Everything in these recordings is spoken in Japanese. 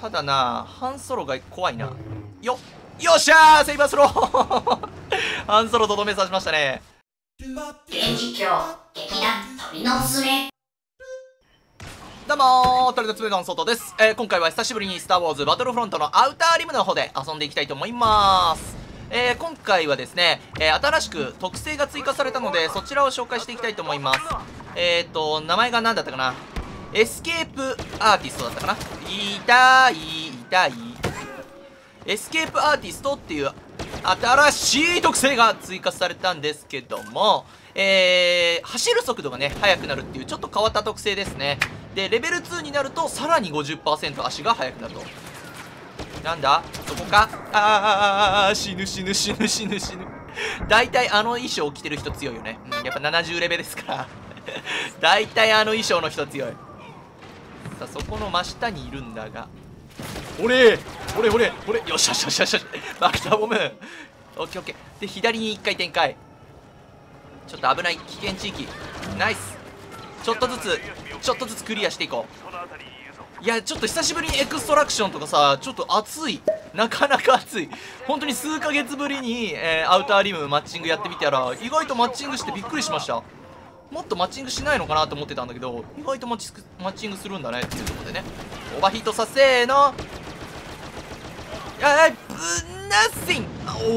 ただなハンソロが怖いな。よよっしゃーセイバースロー。ハンソロとどめさせましたね。現実況劇団鳥のすれどうもー、鳥のつめがん外です、えー、今回は久しぶりにスターウォーズバトルフロントのアウターリムの方で遊んでいきたいと思います。えー、今回はですね、えー、新しく特性が追加されたので、そちらを紹介していきたいと思います。えーと、名前が何だったかな？エスケープアーティストだったかな？痛い、痛い。エスケープアーティストっていう新しい特性が追加されたんですけども、えー、走る速度がね、速くなるっていうちょっと変わった特性ですね。で、レベル2になるとさらに50%足が速くなると。なんだ？そこか？あー、死ぬ死ぬ死ぬ死ぬ死ぬ。大体あの衣装を着てる人強いよね。うん、やっぱ70レベルですから。大体あの衣装の人強い。さあ、そこの真下にいるんだが。俺俺俺俺よっしゃよっしゃよっしゃよっしゃ。バクターボム。オッケーオッケー。で左に1回展開。ちょっと危ない危険地域。ナイス。ちょっとずつちょっとずつクリアしていこう。いやちょっと久しぶりにエクストラクションとかさちょっと熱い。なかなか熱い。本当に数ヶ月ぶりに、えーアウターリムマッチングやってみたら意外とマッチングしてびっくりしましたもっとマッチングしないのかなと思ってたんだけど意外とマッチチングするんだねっていうところでね。オーバーヒートさせーの。あぶナッシン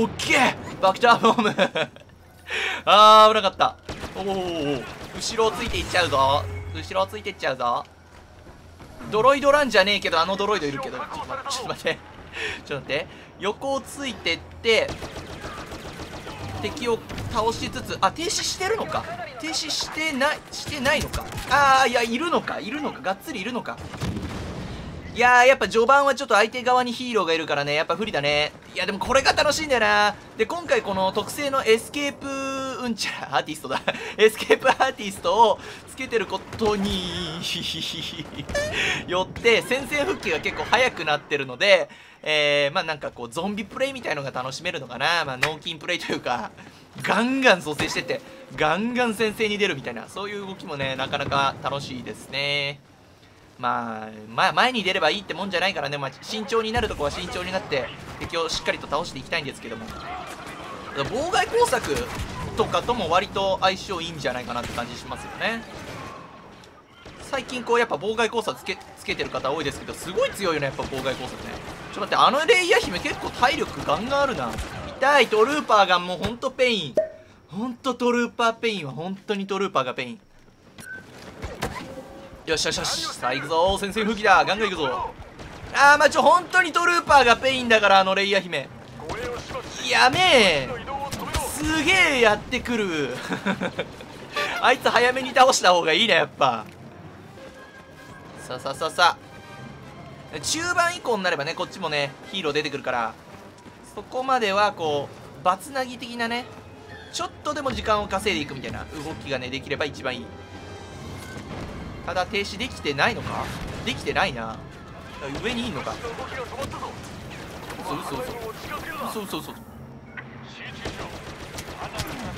オッケー。バクターボム。あー危なかった。おお後ろをついていっちゃうぞ。後ろをついていっちゃうぞ。ドロイドランじゃねえけどあのドロイドいるけど。ちょっと待って。ちょっと待って。ちょっと待って。横をついてって敵を倒しつつあ停止してるのか。停止してないしてないのか？ああいやいるのか？いるのか？がっつりいるのか？いややっぱ序盤はちょっと相手側にヒーローがいるからね。やっぱ不利だね。いやでもこれが楽しいんだよな。で今回この特性のエスケープうんちゃアーティストだ。エスケープアーティストをつけてることに よって戦線復帰が結構早くなってるのでえー、まあなんかこうゾンビプレイみたいのが楽しめるのかな。まあ脳筋プレイというか。ガンガン蘇生してってガンガン先制に出るみたいなそういう動きもねなかなか楽しいですね。まあ、まあ、前に出ればいいってもんじゃないからね、まあ、慎重になるとこは慎重になって敵をしっかりと倒していきたいんですけども。妨害工作とかとも割と相性いいんじゃないかなって感じしますよね。最近こうやっぱ妨害工作つけつけてる方多いですけどすごい強いよねやっぱ妨害工作ね。ちょっと待ってあのレイヤー姫結構体力ガンガンあるな。痛いトルーパーがもうほんとペイン。ほんとトルーパーペインは本当にトルーパーがペイン。よしよしよしさあ行くぞ先生吹きだ。ガンガン行くぞ。あーまあちょ本当にトルーパーがペインだからあのレイヤー姫。やめえすげえやってくる。あいつ早めに倒した方がいいなやっぱ。さあさあさあさあ。中盤以降になればねこっちもねヒーロー出てくるから。そこまではこうバツナギ的なねちょっとでも時間を稼いでいくみたいな動きがねできれば一番いい。ただ停止できてないのか？できてないな。上にいんのか？嘘嘘嘘嘘嘘嘘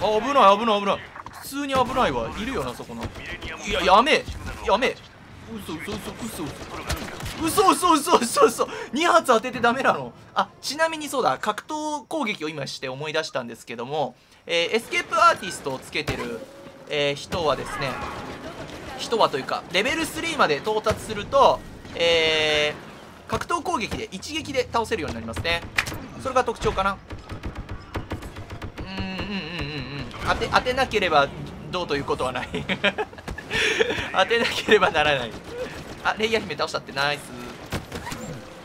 あ危ない危ない危ない。普通に危ないわ。いるよなそこのいややめ。えやめ。え嘘嘘嘘嘘嘘。嘘嘘嘘嘘嘘。2発当ててダメなの？あちなみにそうだ。格闘攻撃を今して思い出したんですけども、えーエスケープアーティストをつけてる、えー人はですね人はというかレベル3まで到達するとえー、格闘攻撃で一撃で倒せるようになりますね。それが特徴かな？うんうんうんうんうん。当て当てなければどうということはない。当てなければならない。あレイヤー姫倒したってナイス。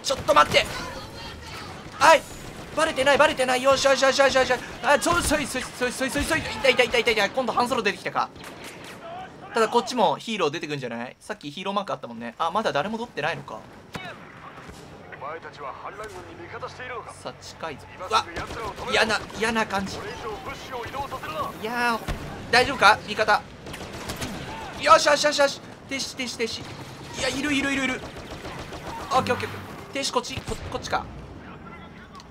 ちょっと待って。はい。バレてないバレてない。よしよしよしよしよし。あそいそいそいそいそいそいそい。痛い痛い痛い痛い痛い。今度半ソロ出てきたか。ただこっちもヒーロー出てくんじゃない？さっきヒーローマークあったもんね。あまだ誰も取ってないのか。お前たちは反乱軍に味方しているのか？さあ近いぞ。わ。嫌な嫌な感じ。いやー大丈夫か？味方。よしよしよしよし。停止停止停止いやいるいるいるいる。オッケーオッケーオッケー停止こっちこっちか。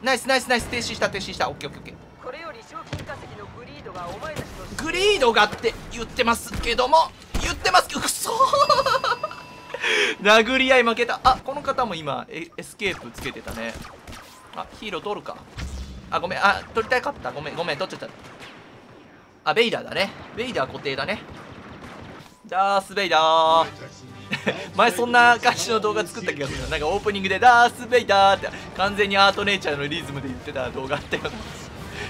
ナイスナイスナイス。停止した停止した。オッケーオッケーオッケーこれより賞金稼ぎのグリードがお前グリードがって言ってますけども言ってますけどくそ 殴り合い負けた。あこの方も今エエスケープつけてたね。あヒーロー取るか。あごめん。あ取りたかった。ごめんごめん。取っちゃった。あベイダーだね。ベイダー固定だね。ダース・ベイダー。前そんな感じの動画作った気がする。ななんかオープニングでダース・ベイダーって完全にアートネイチャーのリズムで言ってた動画あったよ。う な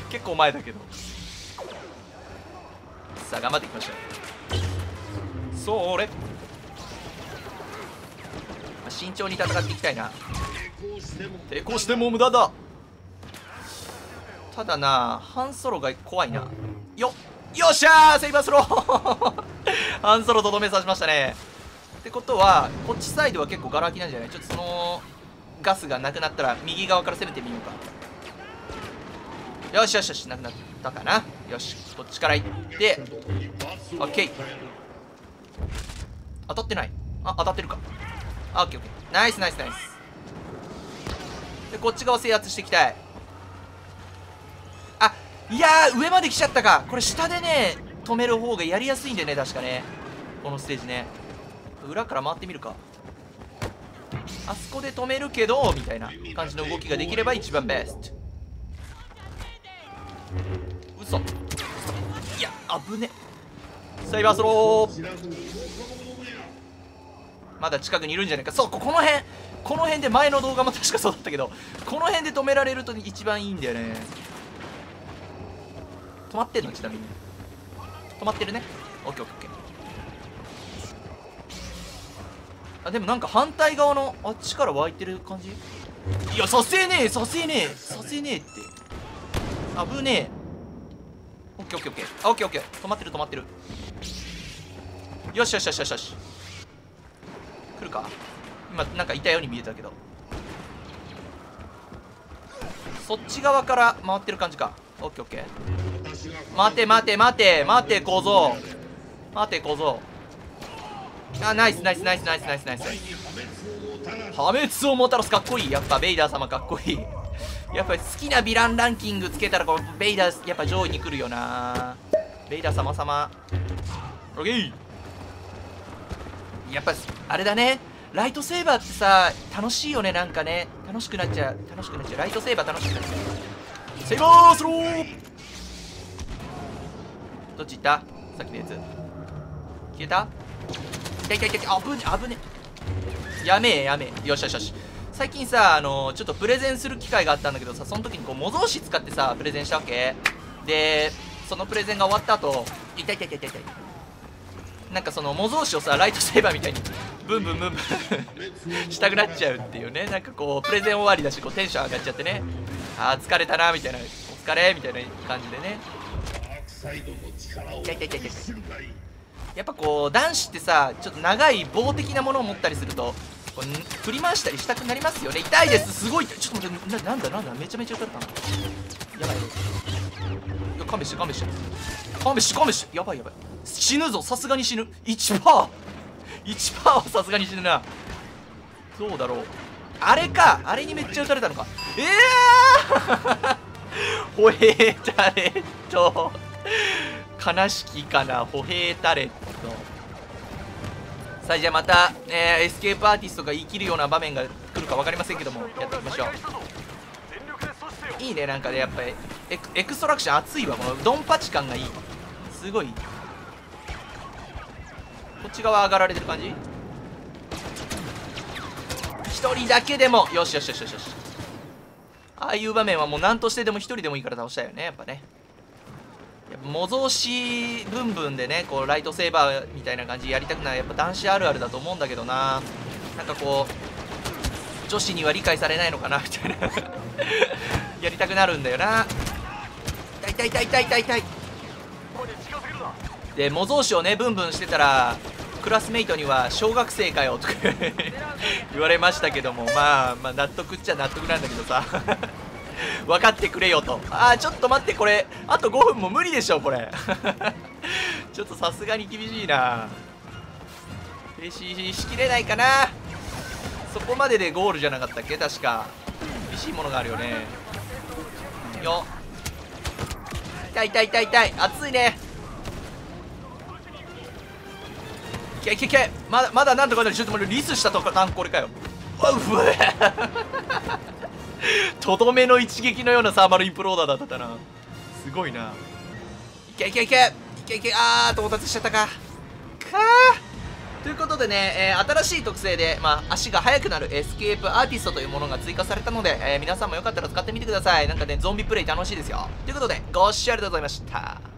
結構前だけど。さあ頑張っていきましょう。それ、まあ慎重に戦っていきたいな。抵抗しても無駄だ。ただなハンソロが怖いな。よよっしゃーセイバースロー。ハンソロとどめさせましたねってことはこっちサイドは結構ガラ空きなんじゃない？ちょっとそのガスがなくなったら右側から攻めてみようか。よしよしよしなくなったかな？よしこっちから行ってオッケー。当たってない？あ当たってるか。あオッケーオッケー。ナイスナイスナイス。でこっち側制圧していきたい。あいや上まで来ちゃったか。これ下でね止める方がやりやすいんでね確かね。このステージね。裏から回ってみるか。あそこで止めるけどみたいな感じの動きができれば一番ベスト嘘。いや危ね。サイバースロー。まだ近くにいるんじゃないか。そうここの辺。この辺で前の動画も確かそうだったけどこの辺で止められると一番いいんだよね。止まってんの？ちなみに。止まってるね。オッケーオッケー。あでもなんか反対側のあっちから湧いてる感じ？いやさせねえさせねえさせねえって。危ねえ。オッケーオッケーオッケー。あオッケーオッケー。止まってる止まってる。よしよしよしよしよし。来るか？今なんかいたように見えたけど。そっち側から回ってる感じか。オッケーオッケー。待て待て待て待て小僧。待て小僧。あナイスナイスナイスナイスナイスナイス。破滅をもたらすかっこいい。やっぱベイダー様かっこいい。やっぱり好きなヴィランランキングつけたらこのベイダーやっぱ上位に来るよな。ベイダー様様。オッケーやっぱあれだね。ライトセーバーってさ楽しいよねなんかね。楽しくなっちゃう。楽しくなっちゃう。ライトセーバー楽しくなっちゃう。セイバースロー。どっち行った？さっきのやつ。消えた？痛い痛い痛いあぶねあぶね。やめえやめえ。よしよしよし。最近さあのちょっとプレゼンする機会があったんだけどさその時にこう模造紙使ってさプレゼンしたわけ。でそのプレゼンが終わった後痛い痛い痛い痛い痛い。なんかその模造紙をさライトセーバーみたいにブンブンブンブンしたくなっちゃうっていうね。なんかこうプレゼン終わりだしこうテンション上がっちゃってね。あー疲れたなみたいな。お疲れみたいな感じでね。痛い痛い痛い痛いやっぱこう男子ってさちょっと長い棒的なものを持ったりするとこう振り回したりしたくなりますよね。痛いです。すごいちょっと待ってなんだなんだ？めちゃめちゃ打たれたな。やばい。いや勘弁して勘弁して。勘弁して勘弁して。やばいやばい。死ぬぞ。さすがに死ぬ。1%1% はさすがに死ぬな。どうだろう。あれか。あれにめっちゃ撃たれたのか。ええー！ほへータレット悲しきかな。歩兵タレットさあじゃあまた、えーエスケープアーティストが言い切るような場面が来るか分かりませんけどもやっていきましょう。いいねなんかねやっぱりエクストラクション熱いわ。このドンパチ感がいい。すごい。こっち側上がられてる感じ？一人だけでも。よしよしよしよしああいう場面はもう何としてでも一人でもいいから倒したいよねやっぱね。模造紙ブンブンでねこうライトセーバーみたいな感じやりたくないやっぱ男子あるあるだと思うんだけどな。なんかこう女子には理解されないのかなみたいな。やりたくなるんだよな。痛い痛い痛い痛い痛い痛い。で模造紙をねブンブンしてたらクラスメイトには小学生かよとか 言われましたけども。まあまあ納得っちゃ納得なんだけどさ。分かってくれよと。あーちょっと待ってこれあと5分も無理でしょこれ。ちょっとさすがに厳しいな。停止しきれないかな。そこまででゴールじゃなかったっけ？確か。厳しいものがあるよね。よ。痛い痛い痛い痛い。熱いね。いけいけいけ。まだまだなんとかなる。ちょっともうリスしたとこなんこれかよ。あうふえ とどめの一撃のようなサーマルインプローダーだったな。すごいな。いけいけいけいけいけあー到達しちゃったか。かー。ということでね、えー新しい特性で、まあ、足が速くなるエスケープアーティストというものが追加されたので、えー皆さんもよかったら使ってみてください。なんかねゾンビプレイ楽しいですよ。ということでご視聴ありがとうございました。